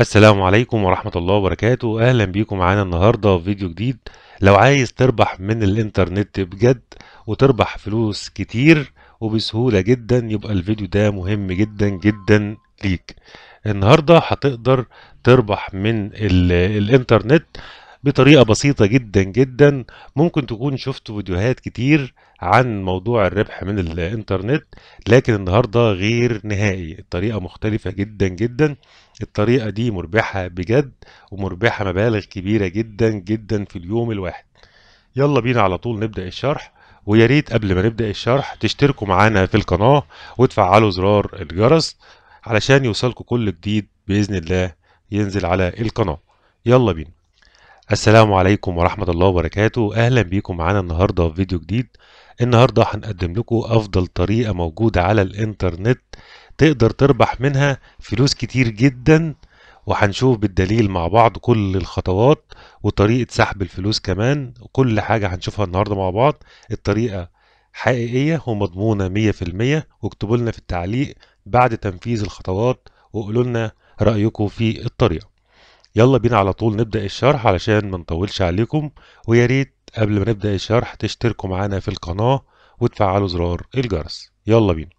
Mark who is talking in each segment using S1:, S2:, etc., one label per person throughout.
S1: السلام عليكم ورحمة الله وبركاته. أهلا بيكم معانا النهاردة في فيديو جديد. لو عايز تربح من الإنترنت بجد وتربح فلوس كتير وبسهولة جدا يبقى الفيديو ده مهم جدا جدا ليك. النهاردة هتقدر تربح من ال- الإنترنت بطريقة بسيطة جدا جدا. ممكن تكون شفت فيديوهات كتير عن موضوع الربح من الإنترنت لكن النهاردة غير نهائي. الطريقة مختلفة جدا جدا. الطريقة دي مربحة بجد ومربحة مبالغ كبيرة جدا جدا في اليوم الواحد. يلا بينا على طول نبدأ الشرح ويا ريت قبل ما نبدأ الشرح تشتركوا معانا في القناة وتفعلوا زرار الجرس علشان يوصلكوا كل جديد بإذن الله ينزل على القناة. يلا بينا. السلام عليكم ورحمة الله وبركاته. أهلا بيكم معانا النهاردة في فيديو جديد. النهاردة هنقدم لكم أفضل طريقة موجودة على الإنترنت تقدر تربح منها فلوس كتير جدا وهنشوف بالدليل مع بعض كل الخطوات وطريقة سحب الفلوس كمان. وكل حاجة هنشوفها النهاردة مع بعض. الطريقة حقيقية ومضمونة مية في المية. واكتبوا لنا في التعليق بعد تنفيذ الخطوات وقولوا لنا رأيكم في الطريقة. يلا بينا على طول نبدأ الشرح علشان ما نطولش عليكم. ويا ريت قبل ما نبدأ الشرح تشتركوا معانا في القناة وتفعلوا زرار الجرس. يلا بينا.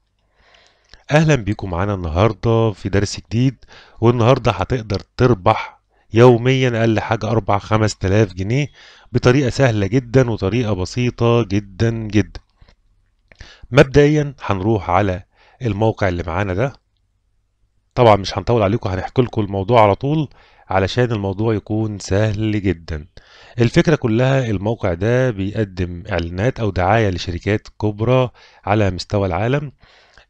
S1: أهلا بيكم معانا النهارده في درس جديد والنهاردة هتقدر تربح يوميا أقل حاجة أربع خمس تلاف جنيه بطريقة سهلة جدا وطريقة بسيطة جدا جدا. مبدئيا هنروح على الموقع اللي معانا ده. طبعا مش هنطول عليكم هنحكي لكم الموضوع على طول علشان الموضوع يكون سهل جدا. الفكرة كلها الموقع ده بيقدم إعلانات أو دعاية لشركات كبرى على مستوى العالم.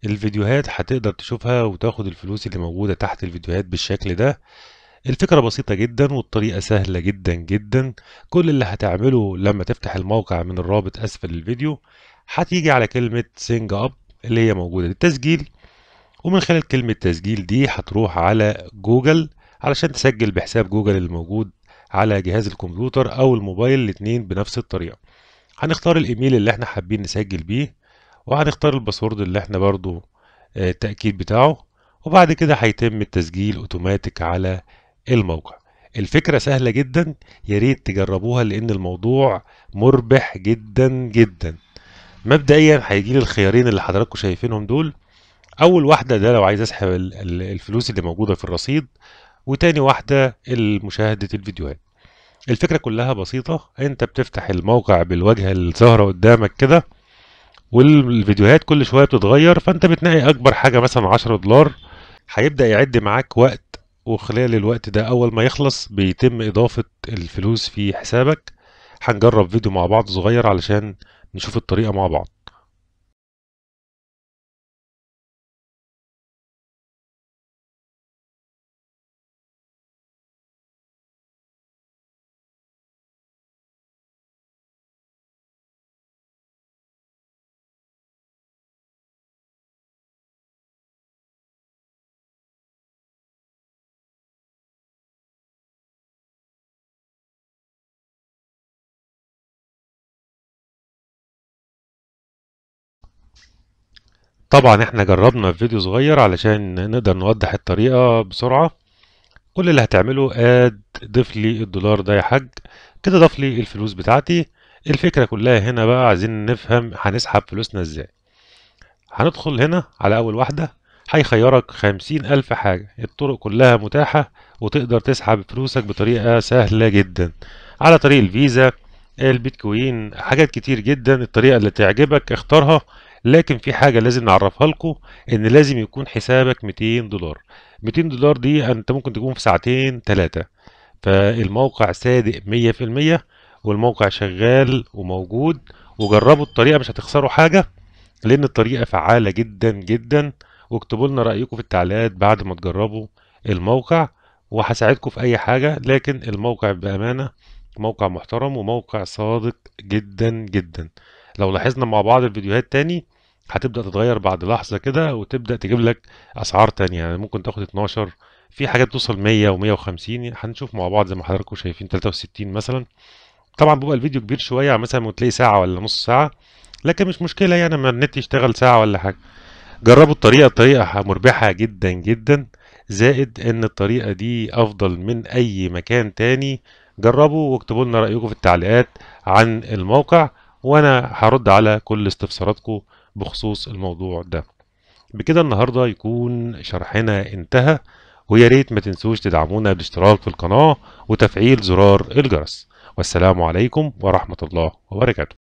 S1: الفيديوهات هتقدر تشوفها وتاخد الفلوس اللي موجودة تحت الفيديوهات بالشكل ده. الفكرة بسيطة جدا والطريقة سهلة جدا جدا. كل اللي هتعمله لما تفتح الموقع من الرابط أسفل الفيديو هتيجي على كلمة سينج أب اللي هي موجودة للتسجيل. ومن خلال كلمة تسجيل دي هتروح على جوجل علشان تسجل بحساب جوجل الموجود على جهاز الكمبيوتر أو الموبايل الاتنين بنفس الطريقة. هنختار الإيميل اللي إحنا حابين نسجل بيه. وهنختار ال password اللي إحنا برضو آه، التأكيد بتاعه وبعد كده هيتم التسجيل أوتوماتيك على الموقع. الفكرة سهلة جدا يا ريت تجربوها لأن الموضوع مربح جدا جدا. مبدئيا هيجي لي الخيارين اللي حضراتكم شايفينهم دول. أول واحدة ده لو عايز أسحب ال- ال- الفلوس اللي موجودة في الرصيد وتاني واحدة مشاهدة الفيديوهات. الفكرة كلها بسيطة أنت بتفتح الموقع بالواجهة الظاهرة قدامك كده والفيديوهات كل شوية بتتغير فأنت بتنقي أكبر حاجة مثلا 10 دولار هيبدأ يعد معاك وقت وخلال الوقت ده أول ما يخلص بيتم إضافة الفلوس في حسابك. هنجرب فيديو مع بعض صغير علشان نشوف الطريقة مع بعض. طبعا إحنا جربنا في فيديو صغير علشان نقدر نوضح الطريقة بسرعة. كل اللي هتعمله اد ضيف لي الدولار ده يا حاج. كده ضاف لي الفلوس بتاعتي. الفكرة كلها هنا بقى عايزين نفهم هنسحب فلوسنا إزاي. هندخل هنا على أول واحدة. هيخيرك خمسين ألف حاجة. الطرق كلها متاحة وتقدر تسحب فلوسك بطريقة سهلة جدا. على طريق الفيزا البيتكوين حاجات كتير جدا. الطريقة اللي تعجبك اختارها. لكن في حاجة لازم نعرفها لكم إن لازم يكون حسابك 200 دولار. 200 دولار دي أنت ممكن تكون في ساعتين ثلاثة فالموقع صادق 100% والموقع شغال وموجود. وجربوا الطريقة مش هتخسروا حاجة لأن الطريقة فعالة جدا جدا. واكتبوا لنا رأيكم في التعليقات بعد ما تجربوا الموقع. وهساعدكم في أي حاجة لكن الموقع بأمانة موقع محترم وموقع صادق جدا جدا. لو لاحظنا مع بعض الفيديوهات تاني هتبدأ تتغير بعد لحظة كده وتبدأ تجيب لك أسعار تانية. يعني ممكن تاخد 12 في حاجات توصل 100 و150 هنشوف مع بعض زي ما حضراتكم شايفين 63 مثلا. طبعا بيبقى الفيديو كبير شوية مثلا وتلاقي ساعة ولا نص ساعة لكن مش مشكلة يعني ما النت يشتغل ساعة ولا حاجة. جربوا الطريقة الطريقة مربحة جدا جدا. زائد إن الطريقة دي أفضل من أي مكان تاني. جربوا واكتبوا لنا رأيكم في التعليقات عن الموقع وأنا هرد على كل استفساراتكم بخصوص الموضوع ده. بكده النهارده يكون شرحنا انتهى ويا ريت ما تنسوش تدعمونا بالاشتراك في القناة وتفعيل زرار الجرس. والسلام عليكم ورحمة الله وبركاته.